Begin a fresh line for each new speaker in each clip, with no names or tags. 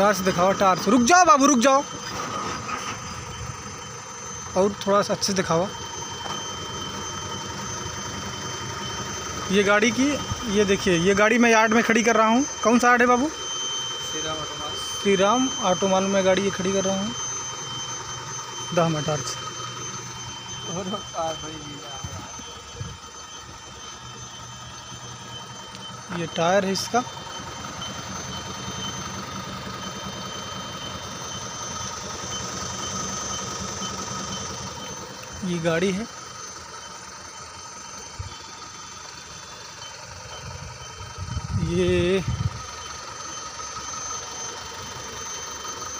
Torch दिखाओ torch रुक जाओ बाबू रुक जाओ। और थोड़ा सा अच्छे से दिखाओ। ये गाड़ी की ये देखिए ये गाड़ी मैं यार्ड में खड़ी कर रहा हूँ। कौन सा यार्ड है बाबू?
श्री राम ऑटोमास
श्री राम ऑटो माल में गाड़ी ये खड़ी कर रहा हूँ। दह में टार्च ये टायर है इसका। ये गाड़ी है। ये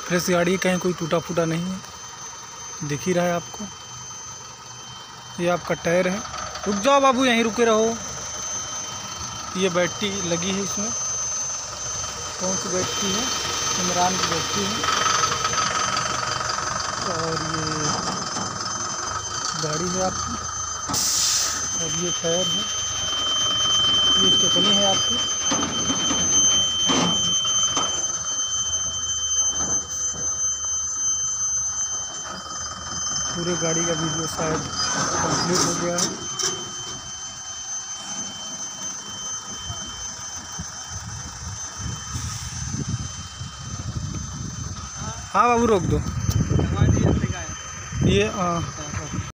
फ्रेश गाड़ी कहीं कोई टूटा फूटा नहीं है। दिख ही रहा है आपको। ये आपका टायर है। रुक जाओ बाबू, यहीं रुके रहो। ये बैटरी लगी है इसमें। कौन सी बैटरी है? इमरान की बैटरी है और ये गाड़ी है आपकी। और ये टायर है। ये स्टेपनी है आपकी। पूरे गाड़ी का वीडियो शायद कंप्लीट हो गया है। हाँ बाबू रोक दो।
ये
ये हाँ।